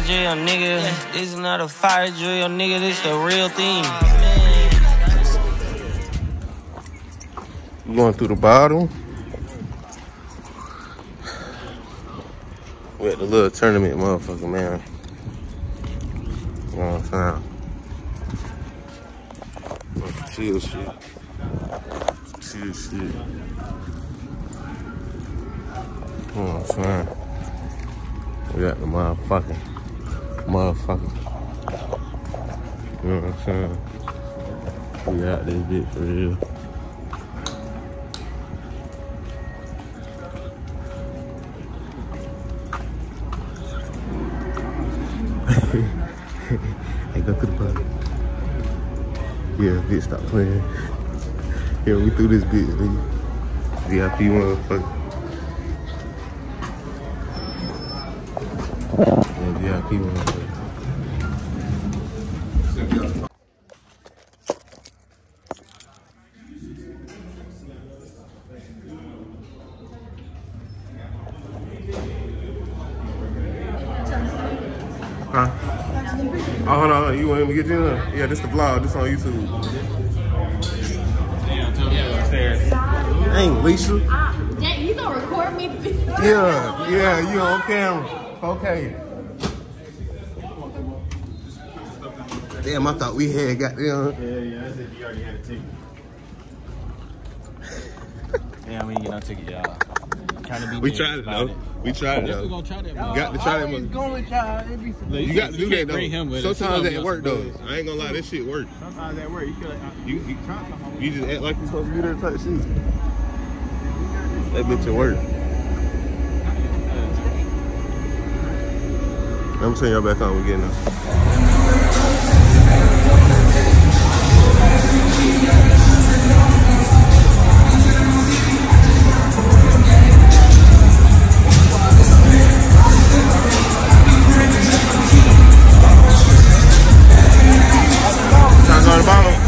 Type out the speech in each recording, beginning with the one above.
fire drill, nigga. This is not a fire drill, nigga. This the real thing. Oh, going through the bottom. We at the little tournament, motherfucker, man. You know what I'm saying? Chill shit. Chill shit. You know what I'm saying? We got the motherfucking, motherfucker. You know what I'm saying? We got this bitch for real. hey, go to the party. Yeah, bitch, stop playing. Yeah, we threw this bitch, nigga. VIP motherfucker. Yeah, VIP motherfucker. Huh? Oh, hold on. You want him to get you in? Yeah, this the vlog. This on YouTube. Ain't Lisa. Ah, dang, you gonna record me? Yeah, yeah, you on camera. Okay. Damn, I thought we had got them. Yeah, yeah, I said you already had a ticket. yeah, we ain't get no ticket, y'all. Trying to be We tried it about though. We tried it Yes, we though. gonna try that. You bro. got to try that. mother- Going with y'all every Look, You got to do that can't bring him though. with us. He Sometimes that work though. I ain't gonna lie, this shit work. Sometimes that work. You feel like uh, You you, try something. you just act like you're supposed to be there type shit. That bitch will work. I'm gonna turn y'all back on. We getting there. Trying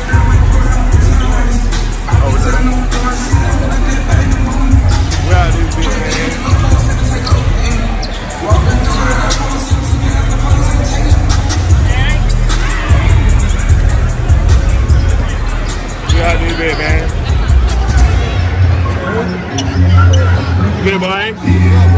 Good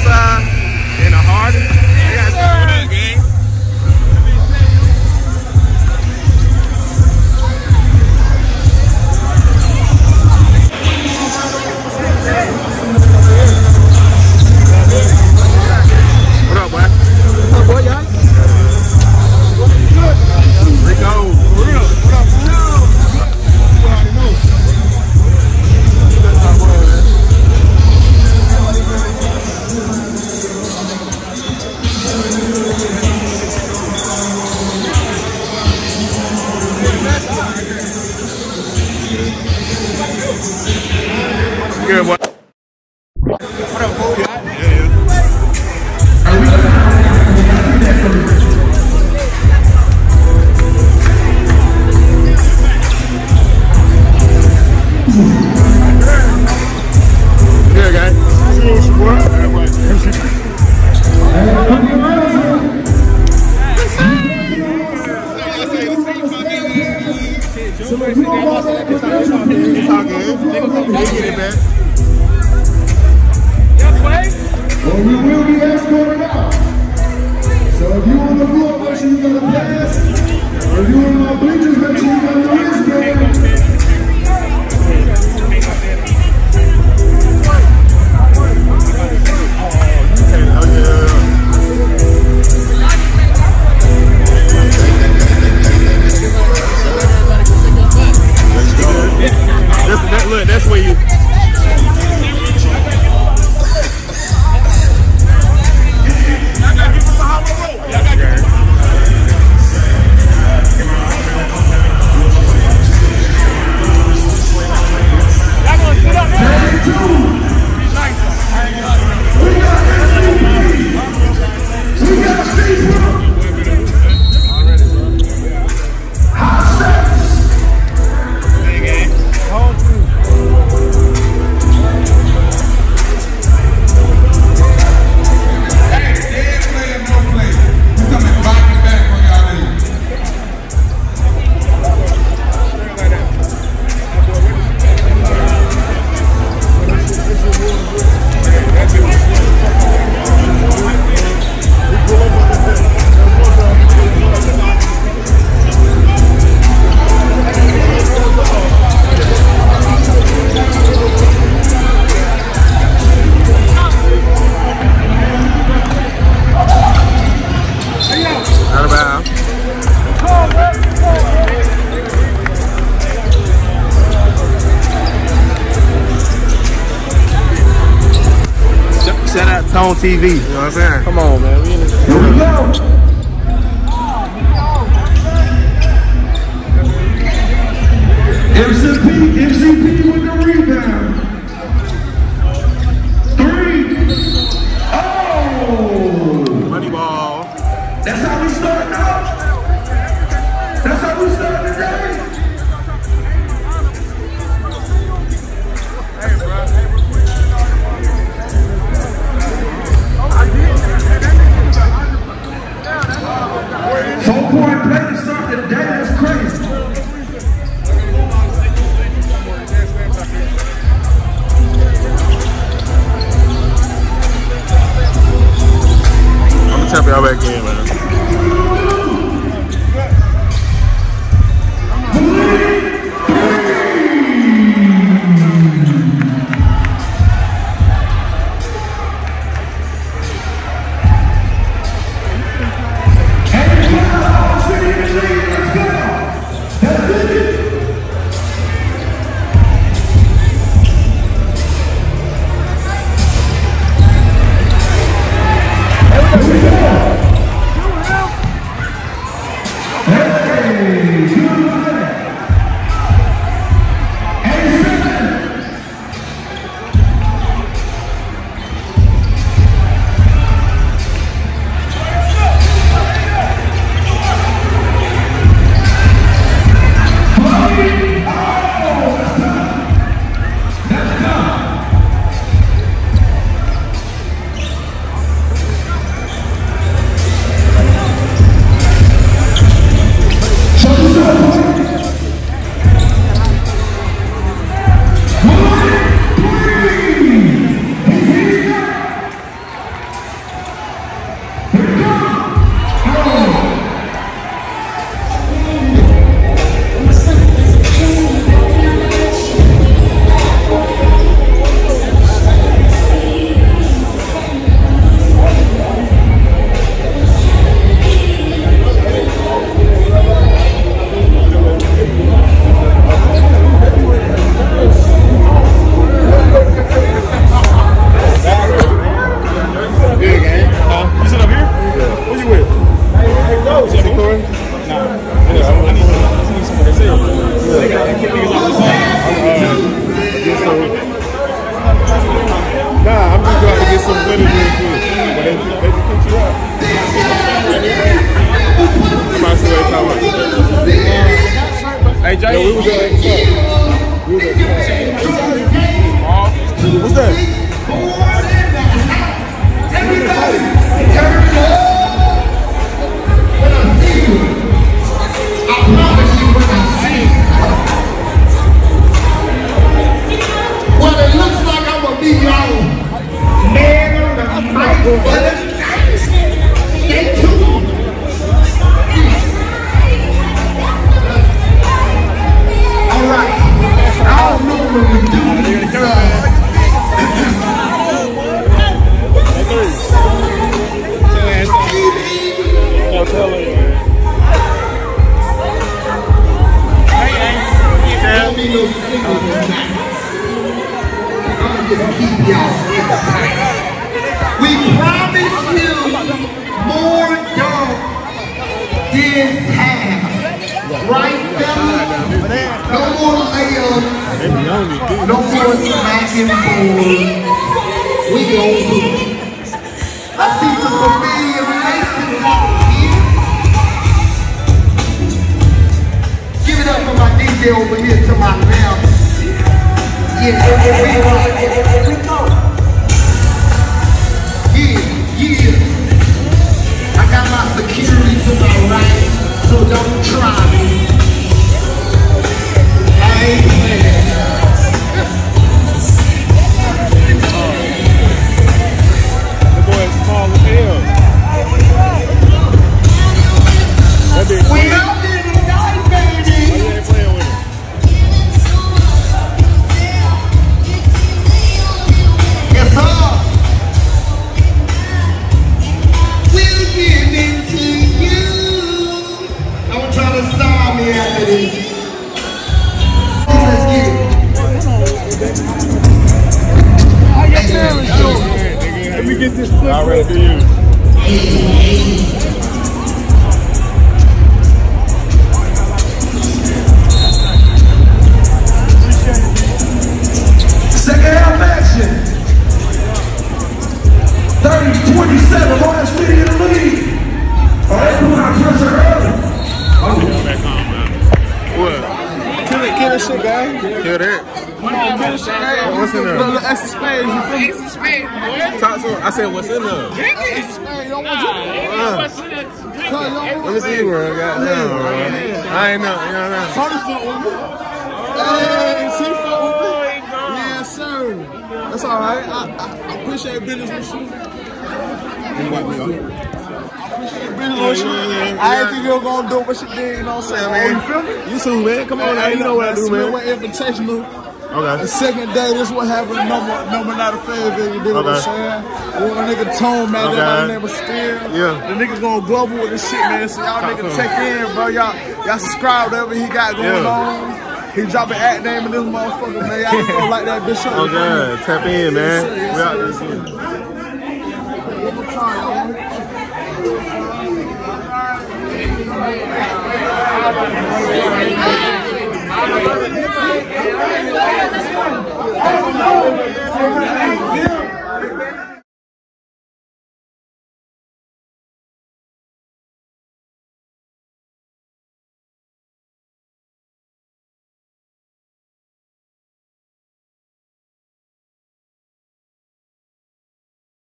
outside in the heart. Yes, sir. It's on TV. You know what I'm saying? Come on, man. This half. Right, fellas? No more layups. No more smacking boards. We gon'. I see some familiar faces here. Give it up for my DJ over here to my left. Yeah, yeah, yeah. Yeah, we go. Yeah, right, so All What's in there? Little extra space, you feel me? Talk to I said, what's in there? Extra space, you don't want you. Let me see, bro. Goddamn, bro. I ain't know. You know what I'm Tony fuck with me. Hey, she fuck with me. Yes, sir. That's all right. I, I, I appreciate business with you. Business with you. I didn't think you were gonna do what she did. You know what I'm saying? Oh, you feel me? You too, man. Come on now. You know what I do, man. Invitational. The Okay. second day, this what happened. Number, number not a favorite. You dig what I'm Okay. saying? When a nigga Tone, man, Okay. that name was still. Yeah. The nigga going global with this shit, man. So y'all to check in, bro. Y'all, y'all subscribe whatever he got going Yeah. on. He dropping at name in this motherfucker, man. Y'all gonna like that bitch up. Oh, God. Tap in, man. Yes, We out sir.